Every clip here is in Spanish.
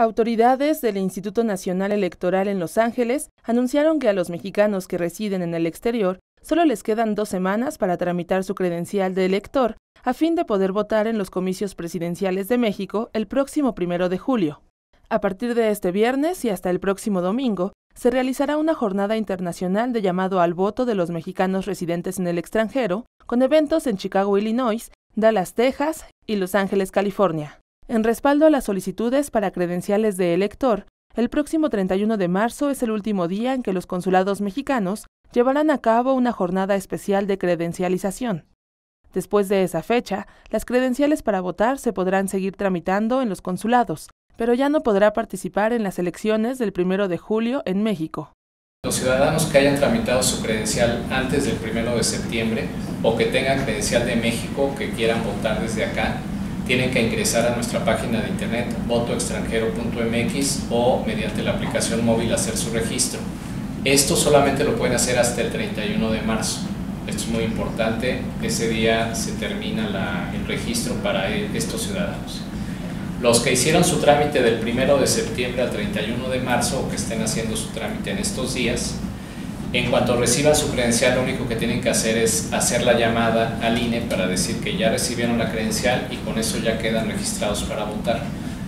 Autoridades del Instituto Nacional Electoral en Los Ángeles anunciaron que a los mexicanos que residen en el exterior solo les quedan dos semanas para tramitar su credencial de elector a fin de poder votar en los comicios presidenciales de México el próximo primero de julio. A partir de este viernes y hasta el próximo domingo, se realizará una jornada internacional de llamado al voto de los mexicanos residentes en el extranjero, con eventos en Chicago, Illinois, Dallas, Texas y Los Ángeles, California. En respaldo a las solicitudes para credenciales de elector, el próximo 31 de marzo es el último día en que los consulados mexicanos llevarán a cabo una jornada especial de credencialización. Después de esa fecha, las credenciales para votar se podrán seguir tramitando en los consulados, pero ya no podrá participar en las elecciones del 1 de julio en México. Los ciudadanos que hayan tramitado su credencial antes del 1 de septiembre o que tengan credencial de México que quieran votar desde acá tienen que ingresar a nuestra página de internet votoextranjero.mx o mediante la aplicación móvil hacer su registro. Esto solamente lo pueden hacer hasta el 31 de marzo. Esto es muy importante, ese día se termina el registro para estos ciudadanos. Los que hicieron su trámite del 1 de septiembre al 31 de marzo o que estén haciendo su trámite en estos días, en cuanto reciban su credencial, lo único que tienen que hacer es hacer la llamada al INE para decir que ya recibieron la credencial y con eso ya quedan registrados para votar.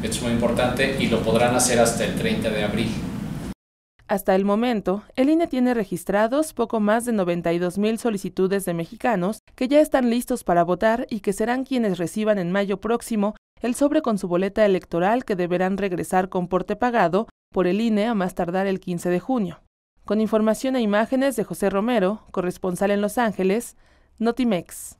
Es muy importante y lo podrán hacer hasta el 30 de abril. Hasta el momento, el INE tiene registrados poco más de 92 mil solicitudes de mexicanos que ya están listos para votar y que serán quienes reciban en mayo próximo el sobre con su boleta electoral que deberán regresar con porte pagado por el INE a más tardar el 15 de junio. Con información e imágenes de José Romero, corresponsal en Los Ángeles, Notimex.